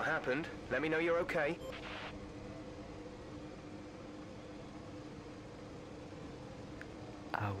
what happened. Let me know you're okay. Ow.